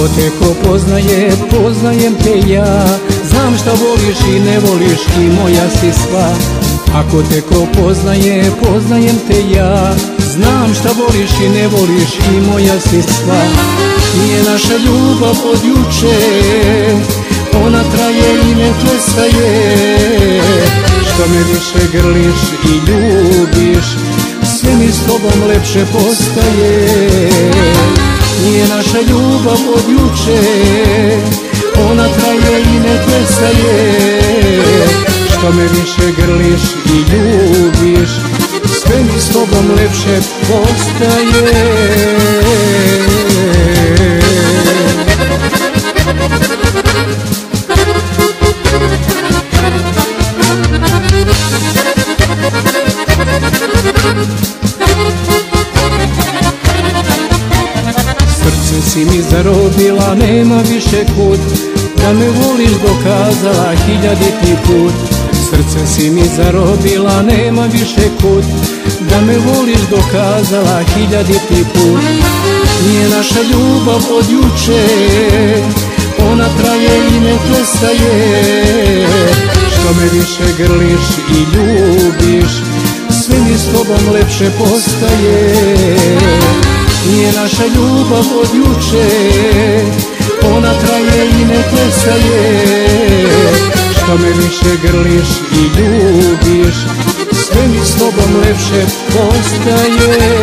Ako te ko poznaje, poznajem te ja. Znam šta voliš i ne voliš i moja si sva. Ako te ko poznaje, poznajem te ja. Znam šta voliš i ne voliš i moja si sva. Nije naša ljubav od juče Ona traje i ne prestaje. Što me više grliš i ljubiš Sve mi s tobom lepše postaje Nije naša ljubav od juče Ona traje i ne prestaje. Što me više grliš i ljubiš Sve mi s tobom lepše postaje. Srce si mi zarobila, nema više kud Da me voliš dokazala hiljaditi put. Srce si mi zarobila, nema više kud Da me voliš dokazala hiljaditi put. Nije naša ljubav od juče Ona traje i ne prestaje Što me više grliš i ljubiš Sve mi s tobom lepše postaje nije naša ljubav od juče Ona traje i ne prestaje. Što me više grliš i ljubiš Sve mi s tobom lepše postaje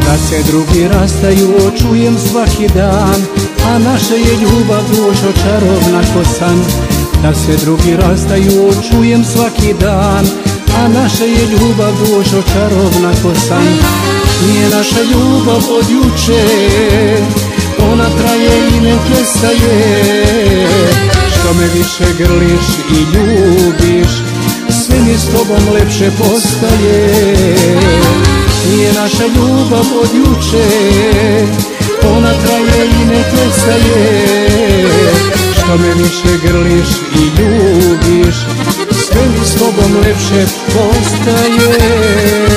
Da se drugi rastaju čujem svaki dan A naša je ljubav dušo čarobna ko san. Da se drugi rastaju čujem svaki dan A naša je ljubav dušo čarobna ko san. Nije naša ljubav od juče Ona traje i ne prestaje. Što me više grliš i ljubiš Sve mi s tobom lepše postaje naša ljubav od juče Ona traje i ne prestaje. Što me više grliš i ljubiš Sve mi s tobom lepše postaje.